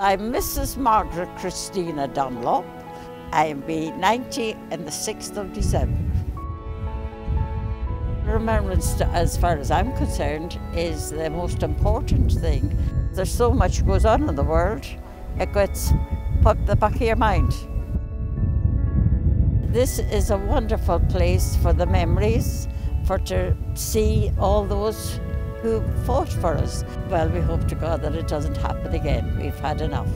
I'm Mrs. Margaret Christina Dunlop. I'll be 90 in the 6th of December. Remembrance, as far as I'm concerned, is the most important thing. There's so much goes on in the world, it gets put the back of your mind. This is a wonderful place for the memories, for to see all those who fought for us. Well, we hope to God that it doesn't happen again. We've had enough.